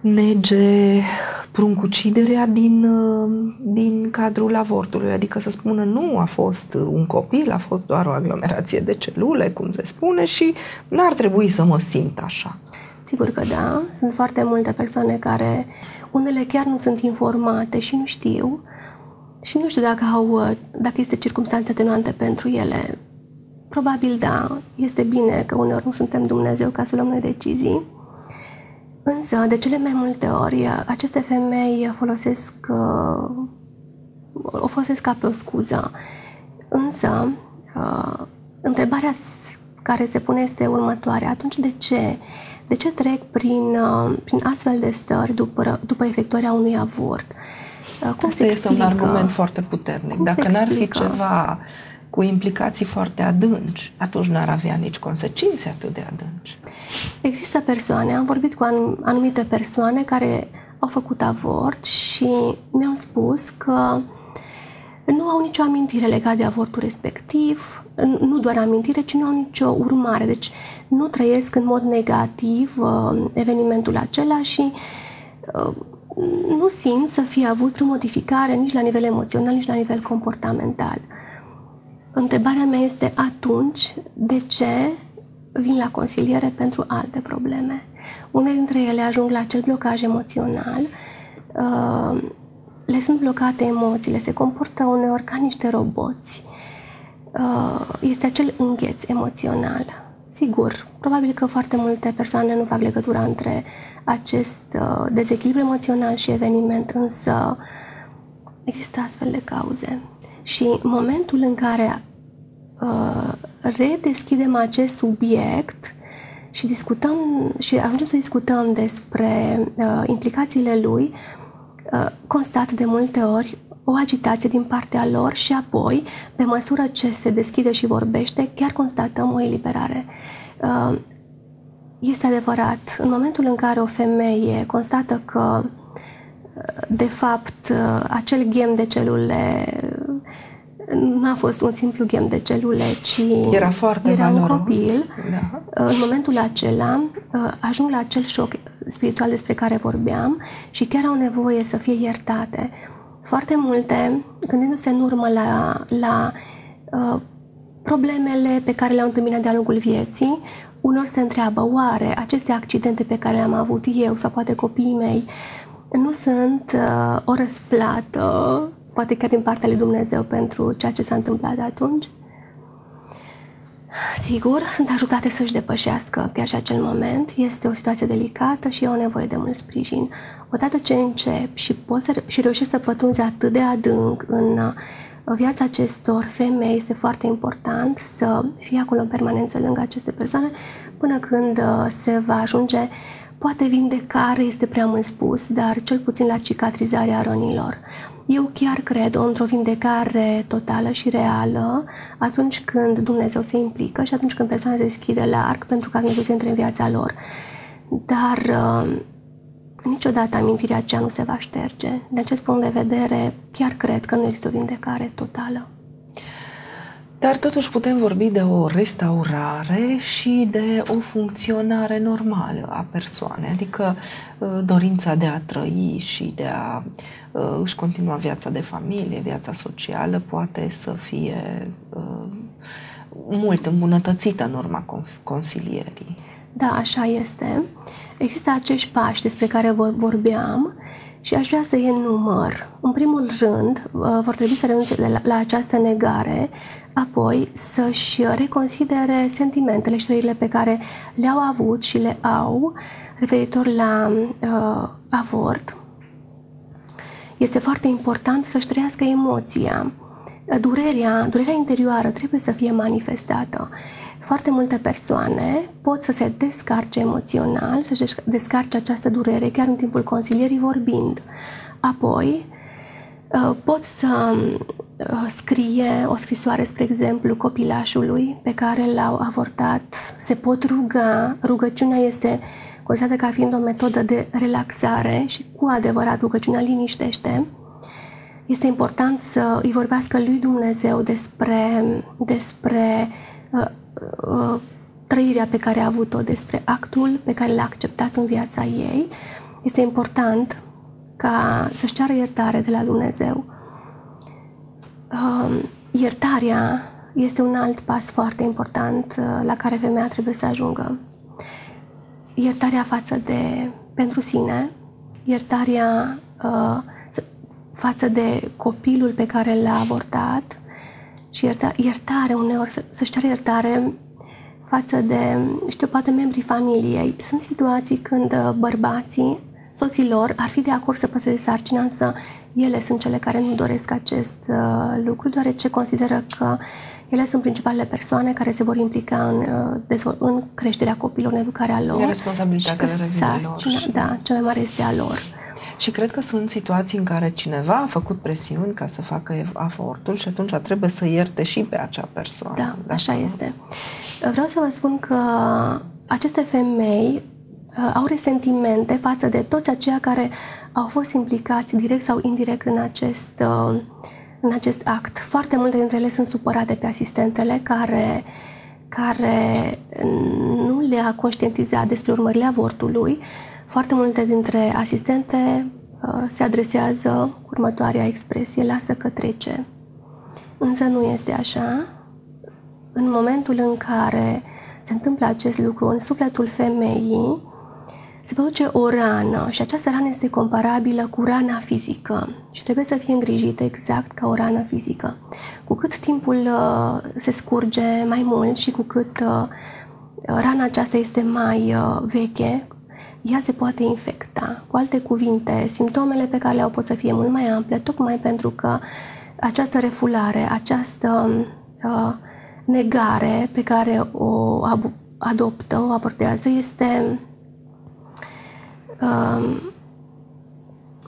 nege pruncuciderea din, uh, din cadrul avortului, adică să spună nu a fost un copil, a fost doar o aglomerație de celule, cum se spune, și n-ar trebui să mă simt așa. Sigur că da, sunt foarte multe persoane care unele chiar nu sunt informate și nu știu și nu știu dacă au, uh, dacă este circunstanțe atenuante pentru ele. Probabil da, este bine că uneori nu suntem Dumnezeu ca să luăm noi decizii, însă de cele mai multe ori aceste femei folosesc, uh, o folosesc ca pe o scuză. Însă, uh, întrebarea care se pune este următoarea. Atunci de ce? De ce trec prin, uh, prin astfel de stări după, după efectuarea unui avort? Cum Asta este explică? un argument foarte puternic. Cum Dacă n-ar fi ceva cu implicații foarte adânci, atunci n-ar avea nici consecințe atât de adânci. Există persoane, am vorbit cu anumite persoane care au făcut avort și mi-au spus că nu au nicio amintire legată de avortul respectiv, nu doar amintire, ci nu au nicio urmare. Deci nu trăiesc în mod negativ uh, evenimentul acela și uh, nu simt să fie avut vreo modificare nici la nivel emoțional, nici la nivel comportamental. Întrebarea mea este atunci de ce vin la consiliere pentru alte probleme. Unele dintre ele ajung la acel blocaj emoțional, uh, le sunt blocate emoțiile, se comportă uneori ca niște roboți. Uh, este acel îngheț emoțional. Sigur, probabil că foarte multe persoane nu fac legătura între acest uh, dezechilibru emoțional și eveniment, însă există astfel de cauze. Și momentul în care uh, redeschidem acest subiect și discutăm și ajungem să discutăm despre uh, implicațiile lui, uh, constat de multe ori o agitație din partea lor și apoi, pe măsură ce se deschide și vorbește, chiar constatăm o eliberare. Uh, este adevărat, în momentul în care o femeie constată că, uh, de fapt, uh, acel ghem de celule nu a fost un simplu ghem de celule, ci era, foarte era valoros. un copil. Da. În momentul acela ajung la acel șoc spiritual despre care vorbeam și chiar au nevoie să fie iertate. Foarte multe, gândindu-se în urmă la, la uh, problemele pe care le-au întâmpinat de-a lungul vieții, unor se întreabă, oare aceste accidente pe care le-am avut eu sau poate copiii mei nu sunt uh, o răsplată poate chiar din partea lui Dumnezeu pentru ceea ce s-a întâmplat atunci. Sigur, sunt ajutate să-și depășească chiar și acel moment. Este o situație delicată și au nevoie de mult sprijin. Odată ce încep și, poți să, și reușești să pătunzi atât de adânc în uh, viața acestor femei, este foarte important să fii acolo în permanență lângă aceste persoane până când uh, se va ajunge Poate vindecare este prea mult spus, dar cel puțin la cicatrizarea rănilor. Eu chiar cred într-o vindecare totală și reală atunci când Dumnezeu se implică și atunci când persoana se deschide larg pentru ca Dumnezeu să intre în viața lor. Dar uh, niciodată amintirea aceea nu se va șterge. De acest punct de vedere, chiar cred că nu există o vindecare totală. Dar totuși putem vorbi de o restaurare și de o funcționare normală a persoanei, adică uh, dorința de a trăi și de a uh, își continua viața de familie, viața socială, poate să fie uh, mult îmbunătățită în urma consilierii. Da, așa este. Există acești pași despre care vorbeam și aș vrea să iei număr. În primul rând, vor trebui să renunțe la, la această negare, apoi să-și reconsidere sentimentele și trăirile pe care le-au avut și le au referitor la uh, avort. Este foarte important să-și trăiască emoția. Durerea, durerea interioară trebuie să fie manifestată. Foarte multe persoane pot să se descarce emoțional, să-și descarce această durere chiar în timpul consilierii vorbind. Apoi, uh, pot să uh, scrie o scrisoare, spre exemplu, copilașului pe care l-au avortat. Se pot ruga. Rugăciunea este considerată ca fiind o metodă de relaxare și cu adevărat rugăciunea liniștește, este important să îi vorbească lui Dumnezeu despre, despre uh, uh, trăirea pe care a avut-o, despre actul pe care l-a acceptat în viața ei. Este important ca să-și ceară iertare de la Dumnezeu. Uh, iertarea este un alt pas foarte important uh, la care femeia trebuie să ajungă. Iertarea față de pentru sine, iertarea uh, față de copilul pe care l-a avortat și ierta, iertare uneori, să, să-și ceară iertare față de, știu, poate membrii familiei. Sunt situații când uh, bărbații, soții lor, ar fi de acord să păseze sarcina, însă ele sunt cele care nu doresc acest uh, lucru, deoarece consideră că ele sunt principalele persoane care se vor implica în, uh, în creșterea copilului, în educarea lor. E responsabilitatea care revine lor. Da, cea mai mare este a lor. Și cred că sunt situații în care cineva a făcut presiuni ca să facă avortul și atunci trebuie să ierte și pe acea persoană. Da, așa nu? este. Vreau să vă spun că aceste femei uh, au resentimente față de toți aceia care au fost implicați direct sau indirect în acest, uh, în acest act. Foarte multe dintre ele sunt supărate pe asistentele care, care nu le-a conștientizat despre urmările avortului foarte multe dintre asistente uh, se adresează cu următoarea expresie, lasă că trece. Însă nu este așa. În momentul în care se întâmplă acest lucru în sufletul femeii, se produce o rană și această rană este comparabilă cu rana fizică și trebuie să fie îngrijită exact ca o rană fizică. Cu cât timpul uh, se scurge mai mult și cu cât uh, rana aceasta este mai veche, ea se poate infecta. Cu alte cuvinte, simptomele pe care le au pot să fie mult mai ample, tocmai pentru că această refulare, această uh, negare pe care o adoptă, o abordează, este uh,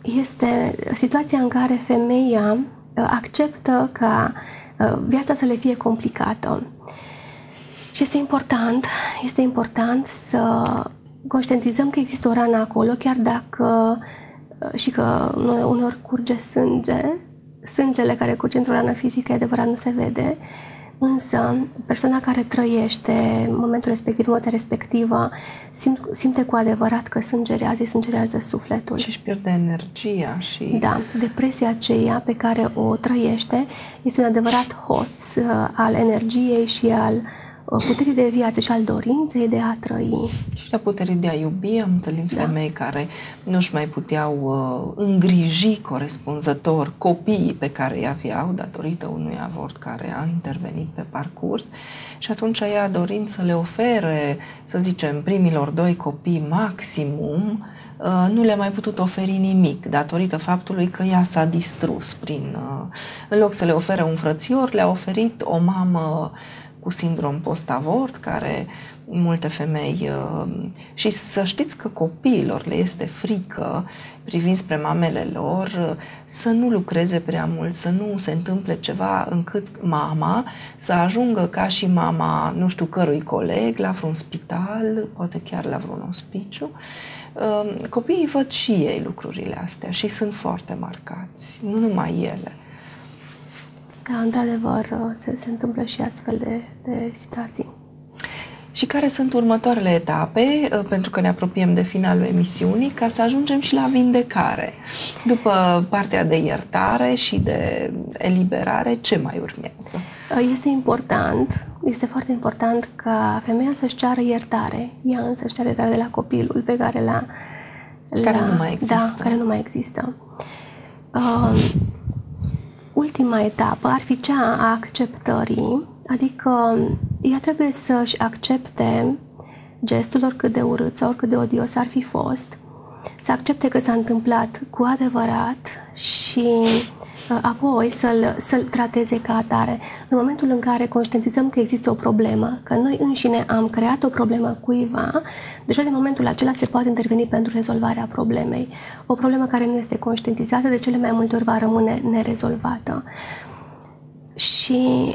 este situația în care femeia uh, acceptă ca uh, viața să le fie complicată. Și este important, este important să conștientizăm că există o rană acolo, chiar dacă uh, și că noi uneori curge sânge, sângele care curge într-o rană fizică, e adevărat, nu se vede, însă persoana care trăiește în momentul respectiv, în momentul respectivă, simt, simte cu adevărat că sângerează, îi sângerează sufletul. Și își pierde energia și... Da, depresia aceea pe care o trăiește este un adevărat hoț uh, al energiei și al uh, puterii de viață și al dorinței de a trăi. Și la puterii de a iubi. Am întâlnit da. femei care nu-și mai puteau uh, îngriji corespunzător copiii pe care îi aveau datorită unui avort care a intervenit pe parcurs și atunci ea dorind să le ofere, să zicem, primilor doi copii maximum, uh, nu le-a mai putut oferi nimic datorită faptului că ea s-a distrus prin... Uh, în loc să le ofere un frățior, le-a oferit o mamă cu sindrom post-avort, care multe femei uh, și să știți că copiilor le este frică privind spre mamele lor uh, să nu lucreze prea mult, să nu se întâmple ceva încât mama să ajungă ca și mama nu știu cărui coleg la vreun spital, poate chiar la vreun ospiciu. Uh, copiii văd și ei lucrurile astea și sunt foarte marcați, nu numai ele. Da, într-adevăr, se, se întâmplă și astfel de, de situații. Și care sunt următoarele etape, uh, pentru că ne apropiem de finalul emisiunii, ca să ajungem și la vindecare? După partea de iertare și de eliberare, ce mai urmează? Uh, este important, este foarte important ca femeia să-și ceară iertare, ea însă să-și ceară iertare de la copilul pe care l-a... Care l-a, nu mai există. Da, care nu mai există. Uh, ultima etapă ar fi cea a acceptării, adică ea trebuie să-și accepte gestul oricât de urât sau oricât de odios ar fi fost, să accepte că s-a întâmplat cu adevărat și Uh, apoi să-l, să-l trateze ca atare. În momentul în care conștientizăm că există o problemă, că noi înșine am creat o problemă cuiva, deja de momentul acela se poate interveni pentru rezolvarea problemei. O problemă care nu este conștientizată, de cele mai multe ori va rămâne nerezolvată. Și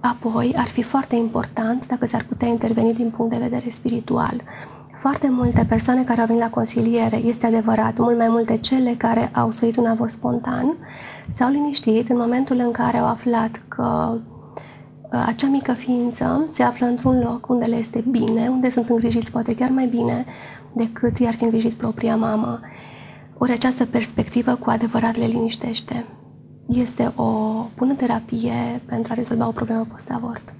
apoi ar fi foarte important dacă s-ar putea interveni din punct de vedere spiritual Foarte multe persoane care au venit la consiliere, este adevărat, mult mai multe cele care au suit un avort spontan, s-au liniștit în momentul în care au aflat că uh, acea mică ființă se află într-un loc unde le este bine, unde sunt îngrijiți poate chiar mai bine decât i-ar fi îngrijit propria mamă. Ori această perspectivă cu adevărat le liniștește. Este o bună terapie pentru a rezolva o problemă post-avort.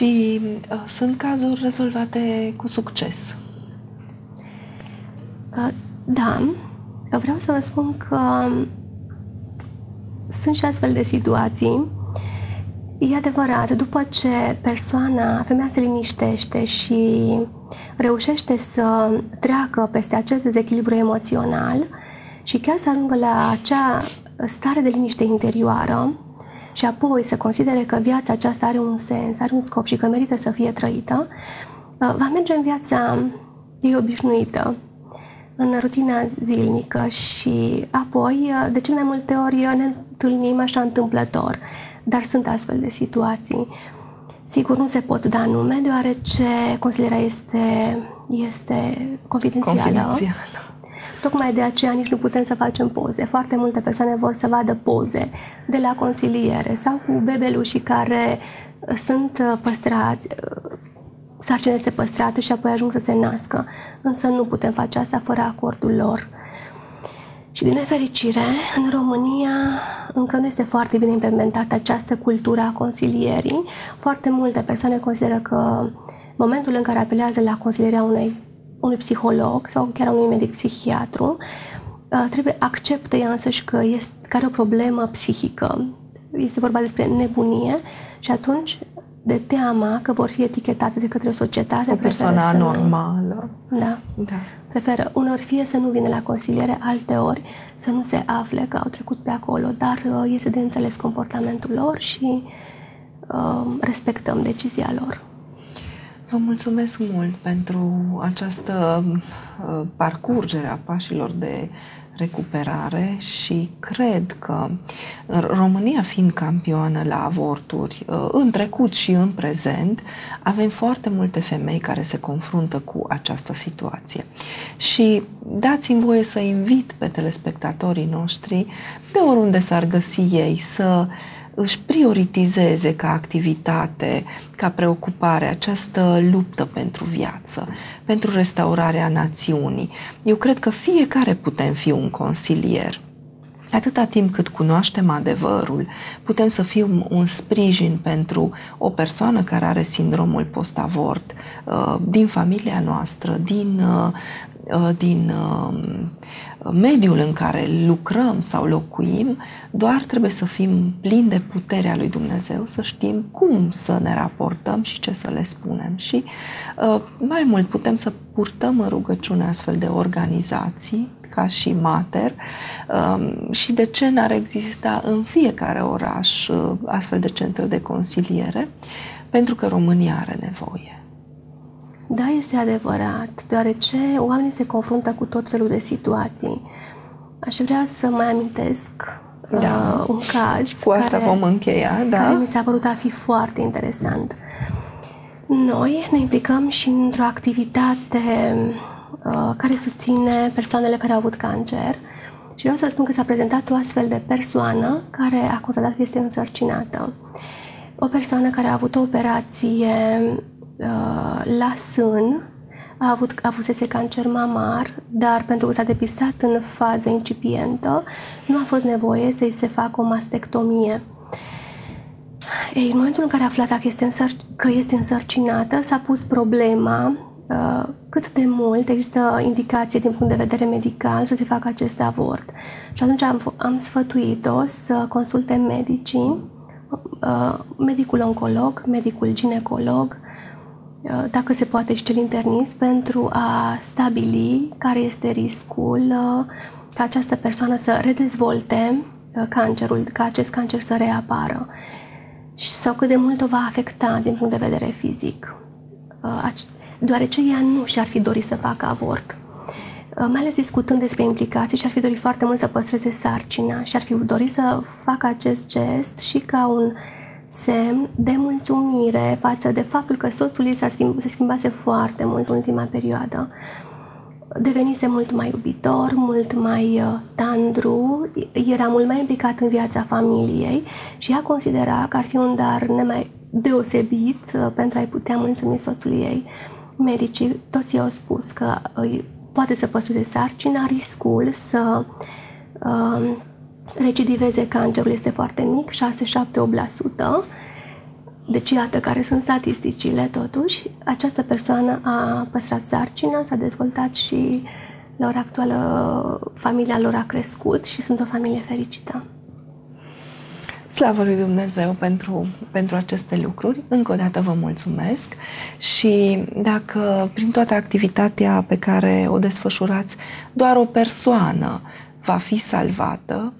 Și uh, sunt cazuri rezolvate cu succes. Uh, da, vreau să vă spun că sunt și astfel de situații. E adevărat, după ce persoana, femeia se liniștește și reușește să treacă peste acest dezechilibru emoțional și chiar să ajungă la acea stare de liniște interioară și apoi să considere că viața aceasta are un sens, are un scop și că merită să fie trăită, va merge în viața ei obișnuită, în rutina zilnică și apoi, de cele mai multe ori, ne întâlnim așa întâmplător. Dar sunt astfel de situații. Sigur, nu se pot da nume, deoarece consilierea este, este confidențială. confidențială. Tocmai de aceea nici nu putem să facem poze. Foarte multe persoane vor să vadă poze de la consiliere sau cu bebelușii care sunt păstrați sarcina este păstrată și apoi ajung să se nască. Însă nu putem face asta fără acordul lor. Și din nefericire, în România încă nu este foarte bine implementată această cultură a consilierii. Foarte multe persoane consideră că momentul în care apelează la consilierea unui, unui psiholog sau chiar a unui medic psihiatru, uh, trebuie acceptă ea însăși că este, că are o problemă psihică. Este vorba despre nebunie și atunci de teama că vor fi etichetate de către societate. O persoană anormală. Da. da. Preferă uneori fie să nu vină la consiliere, alte ori să nu se afle că au trecut pe acolo, dar uh, este de înțeles comportamentul lor și uh, respectăm decizia lor. Vă mulțumesc mult pentru această uh, parcurgere a pașilor de recuperare și cred că România fiind campioană la avorturi uh, în trecut și în prezent, avem foarte multe femei care se confruntă cu această situație. Și dați-mi voie să invit pe telespectatorii noștri de oriunde s-ar găsi ei să uh, își prioritizeze ca activitate, ca preocupare această luptă pentru viață, pentru restaurarea națiunii. Eu cred că fiecare putem fi un consilier. Atâta timp cât cunoaștem adevărul, putem să fim un sprijin pentru o persoană care are sindromul post-avort uh, din familia noastră, din, uh, uh, din mediul în care lucrăm sau locuim, doar trebuie să fim plini de puterea lui Dumnezeu, să știm cum să ne raportăm și ce să le spunem. Și uh, mai mult putem să purtăm în rugăciune astfel de organizații, ca și mater, um, și de ce n-ar exista în fiecare oraș uh, astfel de centre de consiliere, pentru că România are nevoie. Da, este adevărat, deoarece oamenii se confruntă cu tot felul de situații. Aș vrea să mai amintesc da. uh, un caz. Cu asta care, vom încheia, da. Care mi s-a părut a fi foarte interesant. Noi ne implicăm și într-o activitate uh, care susține persoanele care au avut cancer și vreau să spun că s-a prezentat o astfel de persoană care a constatat că este însărcinată. O persoană care a avut o operație Uh, la sân a avut, avusese cancer mamar, dar pentru că s-a depistat în fază incipientă, nu a fost nevoie să-i se facă o mastectomie. Ei, în momentul în care a aflat că este, însăr- că este însărcinată, s-a pus problema uh, cât de mult există indicație din punct de vedere medical să se facă acest avort. Și atunci am, am sfătuit-o să consulte medicii, uh, medicul oncolog, medicul ginecolog, Uh, dacă se poate și cel internist, pentru a stabili care este riscul uh, ca această persoană să redezvolte uh, cancerul, ca acest cancer să reapară sau cât de mult o va afecta din punct de vedere fizic. Deoarece ea nu și-ar fi dorit să facă avort. Mai ales discutând despre implicații și ar fi dorit foarte mult să păstreze sarcina și ar fi dorit să facă acest gest și ca un semn de mulțumire față de faptul că soțul ei s-a schimb, se schimbase foarte mult în ultima perioadă. Devenise mult mai iubitor, mult mai uh, tandru, era mult mai implicat în viața familiei și ea considera că ar fi un dar nemai deosebit uh, pentru a-i putea mulțumi soțului ei. Medicii toți i-au spus că uh, poate să păstreze sarcina, riscul să uh, recidiveze cancerul este foarte mic, 6, 7, 8%. Deci iată care sunt statisticile totuși. Această persoană a păstrat sarcina, s-a dezvoltat și la ora actuală familia lor a crescut și sunt o familie fericită. Slavă lui Dumnezeu pentru, pentru aceste lucruri. Încă o dată vă mulțumesc și dacă prin toată activitatea pe care o desfășurați doar o persoană va fi salvată,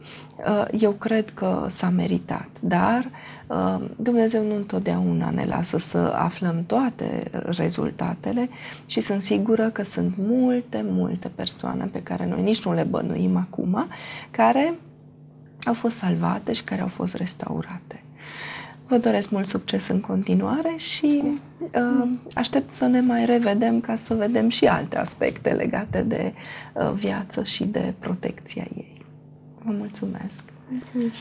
uh, eu cred că s-a meritat. Dar uh, Dumnezeu nu întotdeauna ne lasă să aflăm toate rezultatele și sunt sigură că sunt multe, multe persoane pe care noi nici nu le bănuim acum, care au fost salvate și care au fost restaurate. Vă doresc mult succes în continuare și uh, aștept să ne mai revedem ca să vedem și alte aspecte legate de uh, viață și de protecția ei. Vă mulțumesc! Mulțumesc!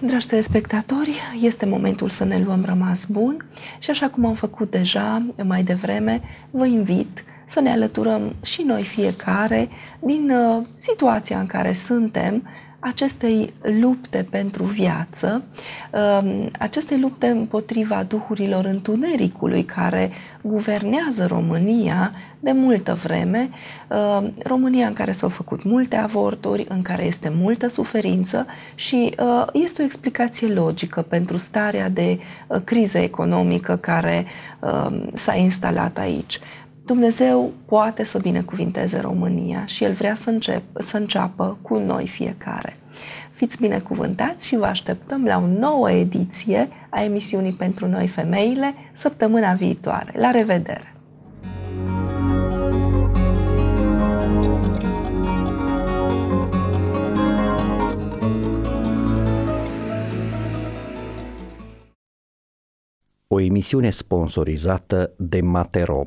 Dragi telespectatori, este momentul să ne luăm rămas bun și așa cum am făcut deja mai devreme, vă invit să ne alăturăm și noi fiecare din uh, situația în care suntem, acestei lupte pentru viață, uh, acestei lupte împotriva duhurilor întunericului care guvernează România de multă vreme, uh, România în care s-au făcut multe avorturi, în care este multă suferință și uh, este o explicație logică pentru starea de uh, criză economică care uh, s-a instalat aici. Dumnezeu poate să binecuvinteze România și El vrea să, încep, să înceapă cu noi fiecare. Fiți binecuvântați și vă așteptăm la o nouă ediție a emisiunii pentru noi femeile săptămâna viitoare. La revedere! O emisiune sponsorizată de Matero